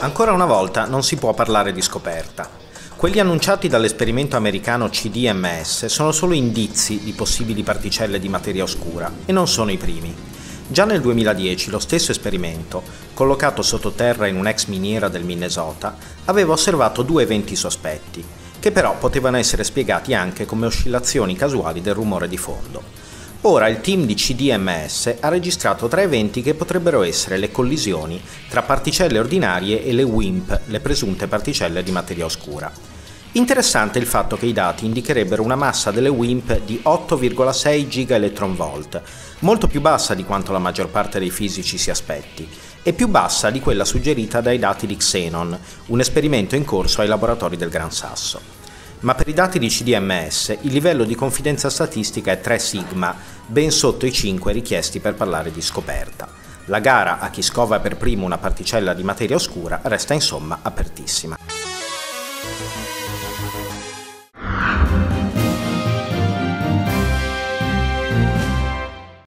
Ancora una volta non si può parlare di scoperta. Quelli annunciati dall'esperimento americano CDMS sono solo indizi di possibili particelle di materia oscura e non sono i primi. Già nel 2010 lo stesso esperimento, collocato sottoterra in un'ex miniera del Minnesota, aveva osservato due eventi sospetti, che però potevano essere spiegati anche come oscillazioni casuali del rumore di fondo. Ora il team di CDMS ha registrato tre eventi che potrebbero essere le collisioni tra particelle ordinarie e le WIMP, le presunte particelle di materia oscura. Interessante il fatto che i dati indicherebbero una massa delle WIMP di 8,6 GeV, molto più bassa di quanto la maggior parte dei fisici si aspetti, e più bassa di quella suggerita dai dati di Xenon, un esperimento in corso ai laboratori del Gran Sasso ma per i dati di CDMS il livello di confidenza statistica è 3 sigma, ben sotto i 5 richiesti per parlare di scoperta. La gara a chi scova per primo una particella di materia oscura resta insomma apertissima.